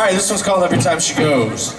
All right, this one's called Every Time She Goes.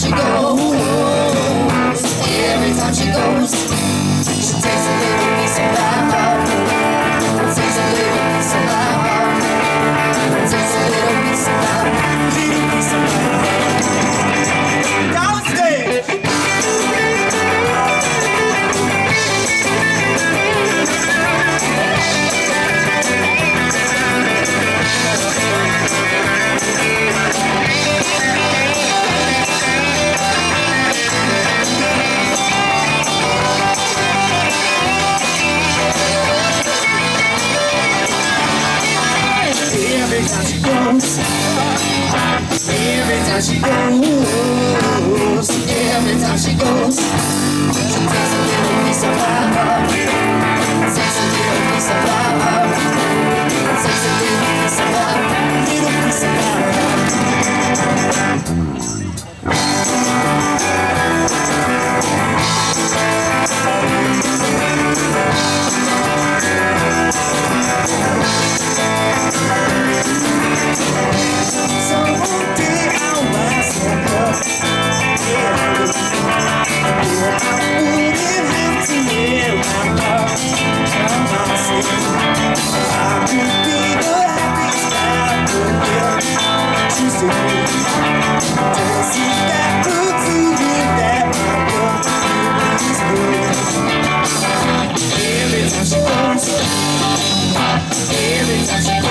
she goes, every time she goes, she takes a little piece of my she goes, every time she goes, she takes She